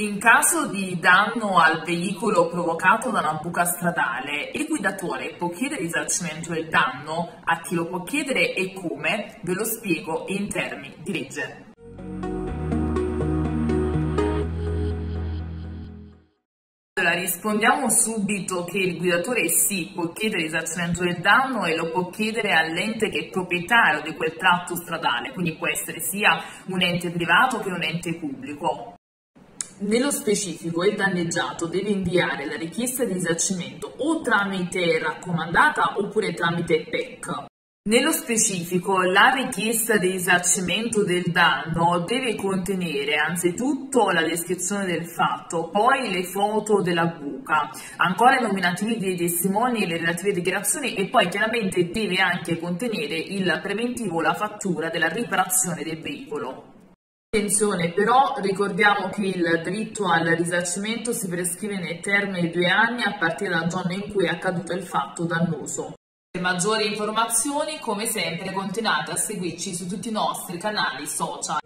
In caso di danno al veicolo provocato da una buca stradale, il guidatore può chiedere risarcimento del danno, a chi lo può chiedere e come, ve lo spiego in termini di legge. Allora, rispondiamo subito che il guidatore sì, può chiedere risarcimento del danno e lo può chiedere all'ente che è proprietario di quel tratto stradale, quindi può essere sia un ente privato che un ente pubblico. Nello specifico il danneggiato deve inviare la richiesta di risarcimento o tramite raccomandata oppure tramite PEC. Nello specifico, la richiesta di risarcimento del danno deve contenere anzitutto la descrizione del fatto, poi le foto della buca, ancora i nominativi dei testimoni e le relative dichiarazioni e poi chiaramente deve anche contenere il preventivo, la fattura della riparazione del veicolo. Attenzione però, ricordiamo che il diritto al risarcimento si prescrive nei termini due anni a partire dal giorno in cui è accaduto il fatto dannoso. Per maggiori informazioni, come sempre, continuate a seguirci su tutti i nostri canali social.